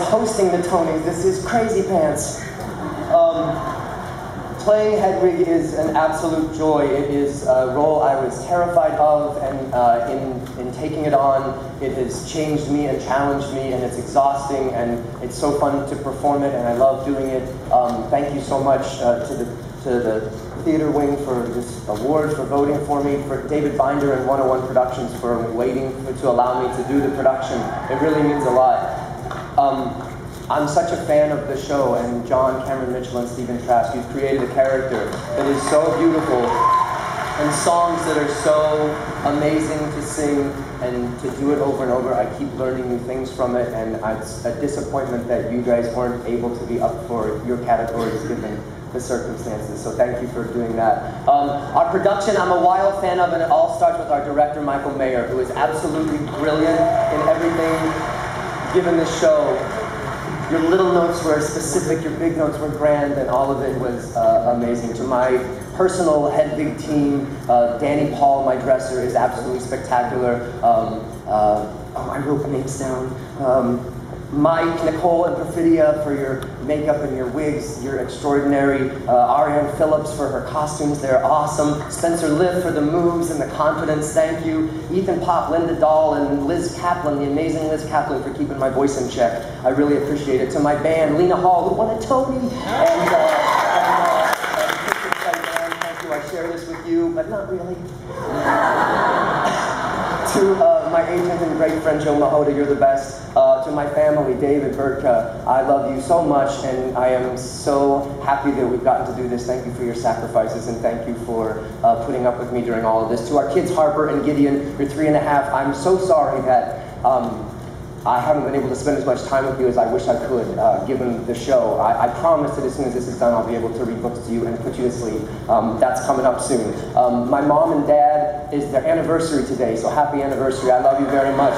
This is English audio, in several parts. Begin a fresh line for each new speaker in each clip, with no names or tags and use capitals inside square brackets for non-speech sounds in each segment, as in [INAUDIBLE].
hosting the Tonys. This is crazy pants. Um, playing Hedwig is an absolute joy. It is a role I was terrified of, and uh, in, in taking it on, it has changed me and challenged me, and it's exhausting, and it's so fun to perform it, and I love doing it. Um, thank you so much uh, to the to the theater wing for this award, for voting for me, for David Binder and 101 Productions for waiting for, to allow me to do the production. It really means a lot. Um, I'm such a fan of the show, and John Cameron Mitchell and Stephen Trask, you've created a character that is so beautiful, and songs that are so amazing to sing, and to do it over and over. I keep learning new things from it, and it's a disappointment that you guys weren't able to be up for your categories given the circumstances. So thank you for doing that. Um, our production, I'm a wild fan of, and it all starts with our director, Michael Mayer, who is absolutely brilliant in everything given the show. Your little notes were specific, your big notes were grand, and all of it was uh, amazing. To my personal Hedwig team, uh, Danny Paul, my dresser, is absolutely spectacular. Um, uh, oh, I wrote names down. Um, Mike, Nicole, and Perfidia for your makeup and your wigs. You're extraordinary. Uh, Arianne Phillips for her costumes. They're awesome. Spencer Liff for the moves and the confidence. Thank you. Ethan Popp, Linda Dahl, and Liz Caplan, the amazing Liz Caplan, for keeping my voice in check. I really appreciate it. To my band, Lena Hall, who won a Tony. And, uh, and, uh, thank you. I share this with you, but not really. [LAUGHS] to uh, my agent and great friend Joe Mahota, you're the best. Uh, to my family, David, Burtka, I love you so much, and I am so happy that we've gotten to do this. Thank you for your sacrifices, and thank you for uh, putting up with me during all of this. To our kids, Harper and Gideon, you're three and a half. I'm so sorry that. Um, I haven't been able to spend as much time with you as I wish I could, uh, given the show. I, I, promise that as soon as this is done, I'll be able to read books to you and put you to sleep. Um, that's coming up soon. Um, my mom and dad is their anniversary today, so happy anniversary. I love you very much.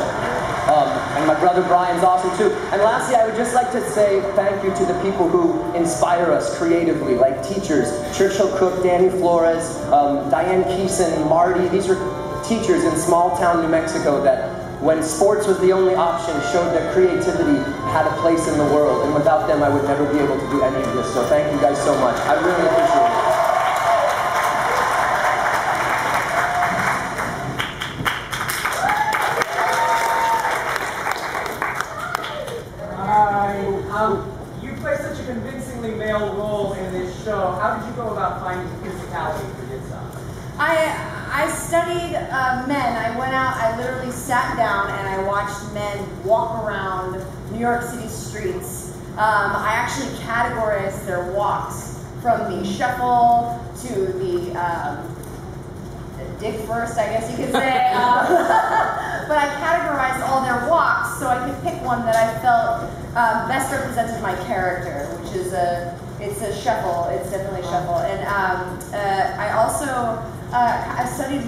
Um, and my brother Brian's awesome too. And lastly, I would just like to say thank you to the people who inspire us creatively, like teachers, Churchill Cook, Danny Flores, um, Diane Keeson, Marty. These are teachers in small town New Mexico that when sports was the only option, showed that creativity had a place in the world. And without them, I would never be able to do any of this. So thank you guys so much. I really appreciate it.
Um, you play such a convincingly male role in this show. How did you go about finding physicality for yourself?
I I studied uh, men. I went out, I literally sat down and I watched men walk around New York City streets. Um, I actually categorized their walks from the shuffle to the um, dick first, I guess you could say. [LAUGHS] Um, [LAUGHS] but I categorized all their walks so I could pick one that I felt um, best represented my character, which is a it's a shuffle. It's definitely a shuffle. And um, uh, I also uh, I studied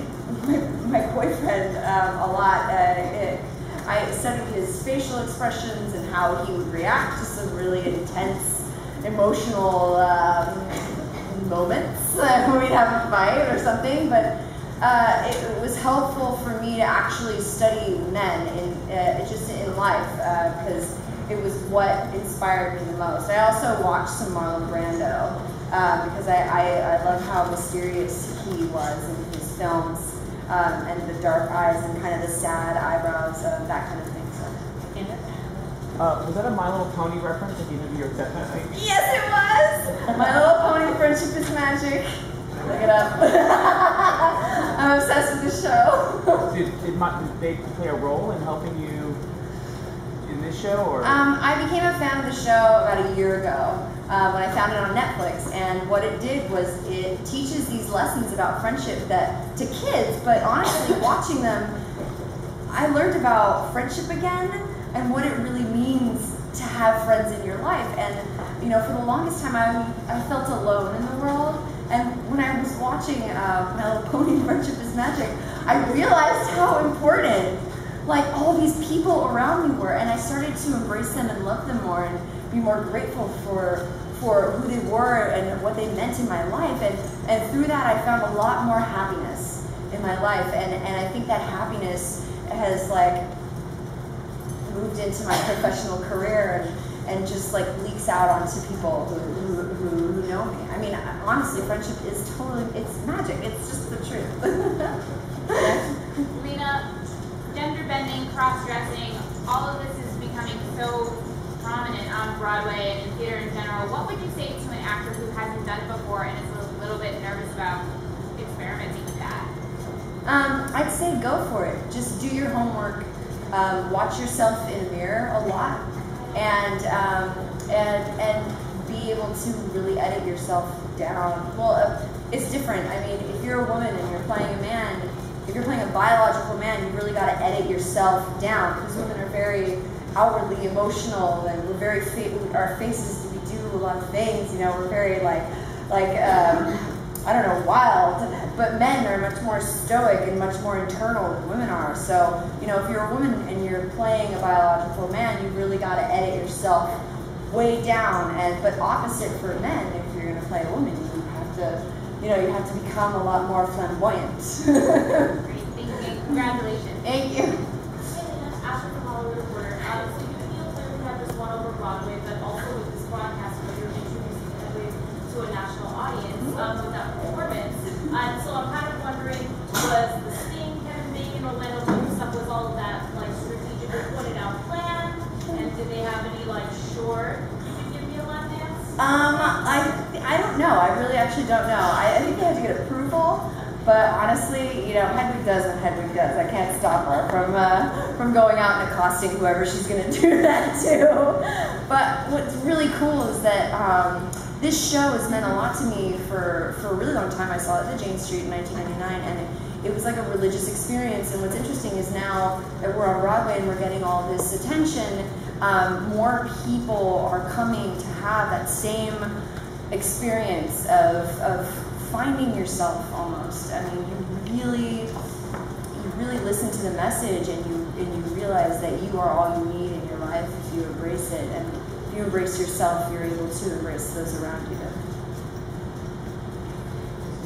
[LAUGHS] my, boyfriend um, a lot. Uh, it, I studied his facial expressions and how he would react to some really intense emotional um, moments [LAUGHS] when we'd have a fight or something. But uh, it, it, was helpful for me to actually study men in uh, just in life because uh, it was what inspired me the most. I also watched some Marlon Brando um, because I, I, I, love how mysterious he was in his films um, and the dark eyes and kind of the sad eyebrows, uh, that kind of thing. So.
Uh, was that a My Little Pony reference at the end of your set night?
Yes, it was! My Little Pony Friendship is Magic. Look it up. [LAUGHS] I'm obsessed with this show.
did, did, my, did they play a role in helping you this show? or?
Um, I became a fan of the show about a year ago uh, when I found it on Netflix. And what it did was it teaches these lessons about friendship that to kids, but honestly, [LAUGHS] watching them, I learned about friendship again and what it really means to have friends in your life. And you know, for the longest time, I, I felt alone in the world. And when I was watching uh, My Little [LAUGHS] Pony Friendship is Magic, I realized how important like all these people around me were, and I started to embrace them and love them more and be more grateful for for who they were and what they meant in my life. And, and through that, I found a lot more happiness in my life. And, and I think that happiness has like moved into my professional career. And, and just like leaks out onto people who, who, who, know me. I mean, honestly, friendship is totally, it's magic. It's just the truth. [LAUGHS]
Lena, bending, cross dressing, all of this is becoming so prominent on Broadway and in theater in general. What would you say to an actor who hasn't done it before and is a little bit nervous about experimenting with that?
Um, I'd say go for it. Just do your homework. Um, watch yourself in a mirror a lot, and um, and and be able to really edit yourself down. Well, uh, it's different. I mean, if you're a woman and you're playing a man, if you're playing a biological man, you really got to edit yourself down because women are very outwardly emotional and we're very fa- our faces we do a lot of things. You know, we're very like like. Um, I don't know, wild, but men are much more stoic and much more internal than women are. So, you know, if you're a woman and you're playing a biological man, you really got to edit yourself way down. And but opposite for men, if you're going to play a woman, you have to, you know, you have to become a lot more flamboyant.
Great, [LAUGHS] thank you. Congratulations.
Thank you.
Ashley from Hollywood Reporter. Um, you feel clearly have this one over Broadway, but also with this broadcast where you're introducing Hedwig to a national audience um, with that performance. And so I'm kind of wondering, was the Sting, Kevin Bacon, Orlando Bloom stuff, was all of that like strategically pointed out plan? And did they have any like short, you could give me a lap dance?
Um, I I don't know. I really actually don't know. I, I think they had to get approval, but honestly, you know, Hedwig does what Hedwig does. I can't stop her from uh, from going out and accosting whoever she's going [LAUGHS] to do that to. But what's really cool is that um, this show has meant a lot to me for for a really long time. I saw it at the Jane Street in 1999, and it, it was like a religious experience. And what's interesting is now that we're on Broadway and we're getting all this attention, um, more people are coming to have that same experience of, of finding yourself almost. I mean, you really, you really listen to the message and you, and you realize that you are all you need in your life if you embrace it. And if you embrace yourself, you're able to embrace those around you.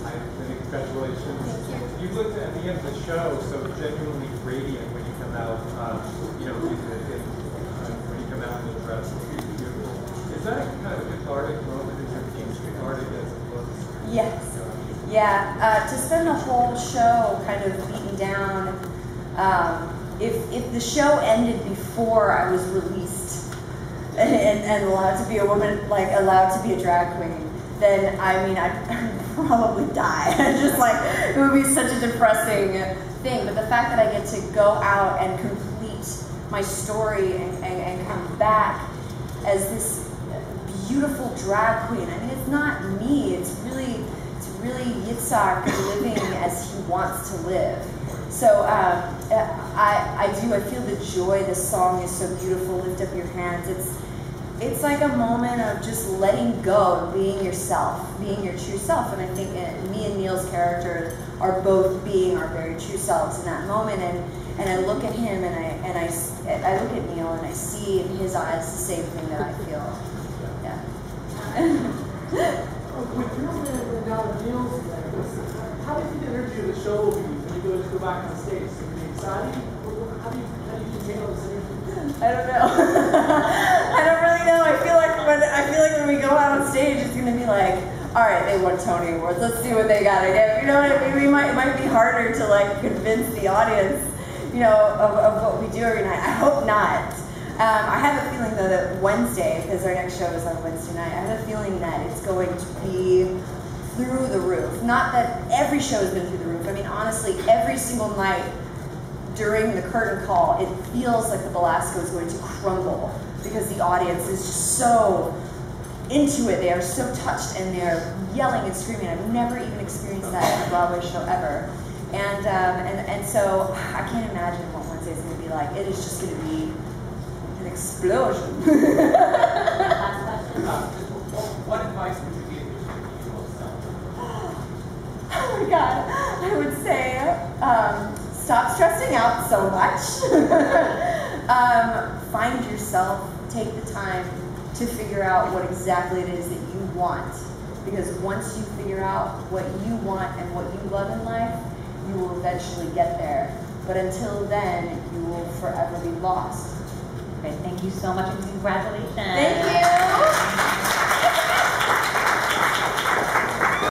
Hi, Vinny, congratulations. You looked at the end of the show so genuinely radiant when you come out, um, you know, in the, in, uh, when Is that kind of a cathartic moment? Is your team's cathartic as looks?
Yes. Yeah, uh, to spend the whole show kind of beaten down. Um, if if the show ended before I was released [LAUGHS] and, and allowed to be a woman, like allowed to be a drag queen, then I mean I'd [LAUGHS] probably die. [LAUGHS] Just like it would be such a depressing thing. But the fact that I get to go out and complete my story and, and, and come back as this beautiful drag queen. I mean, it's not me. It's really, it's really Yitzhak living as he wants to live. So um, I, I do. I feel the joy. This song is so beautiful. Lift up your hands. It's, it's like a moment of just letting go, being yourself, being your true self. And I think uh, me and Neil's character are both being our very true selves in that moment. And and I look at him and I and I, I look at Neil and I see in his eyes the same thing that I feel. Yeah.
With your man now Neil's how do you think the energy of the show will be when you go to go back on stage? Is it be exciting? How do you how do you this energy?
I don't know. [LAUGHS] I don't really know. I feel like when I feel like when we go out on stage, it's gonna be like, all right, they won Tony Awards. Let's see what they gotta give. You know what I mean? We might it might be harder to like convince the audience, you know, of, of what we do every night. I hope not. Um, I have a feeling though that Wednesday, because our next show is on Wednesday night, I have a feeling that it's going to be through the roof. Not that every show has been through the roof. I mean, honestly, every single night during the curtain call, it feels like the Belasco is going to crumble because the audience is just so into it. They are so touched and they're yelling and screaming. I've never even experienced that in a Broadway show ever. And, um, and, and so I can't imagine what Wednesday is going to be like. It is just going to be an explosion.
Last [LAUGHS] question.
Just what- what advice would you give yourself? [SIGHS]
Oh my god, I would say um, stop stressing out so much. [LAUGHS] um, find yourself, take the time to figure out what exactly it is that you want. Because once you figure out what you want and what you love in life, you will eventually get there. But until then, you will forever be lost.
Okay, thank you so much and congratulations. Thank you.